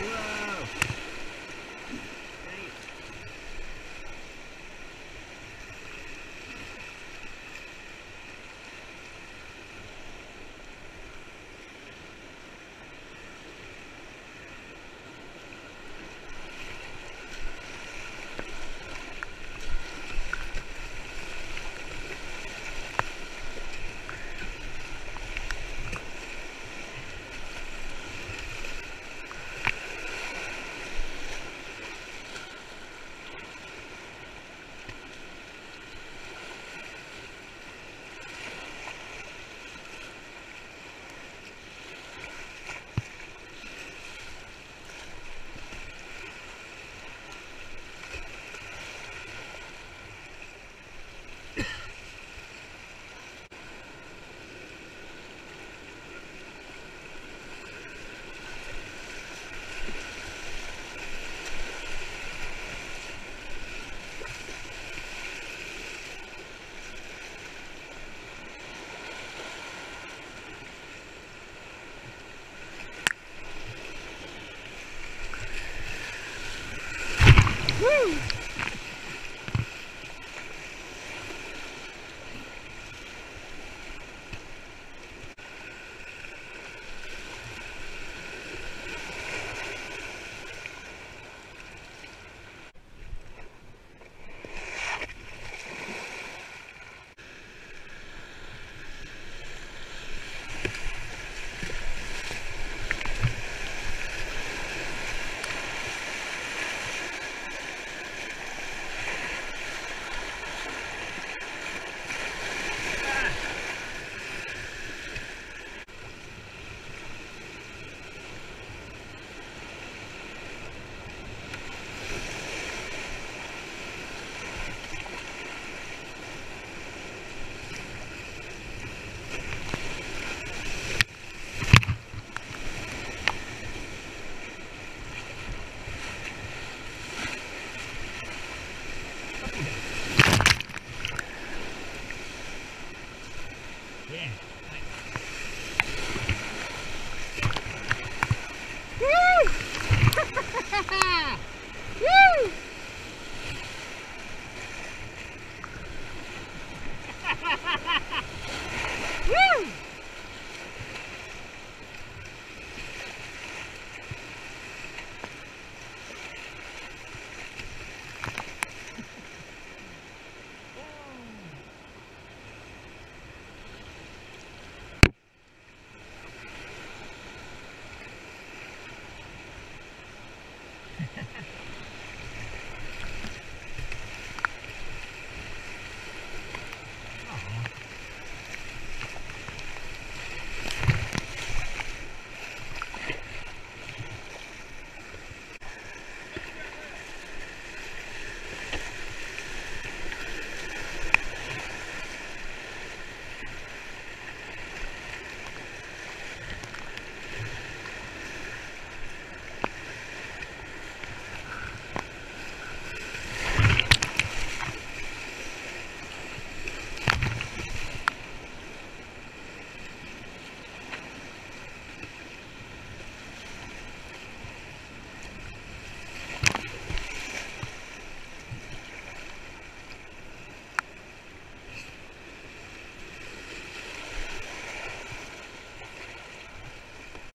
Yeah.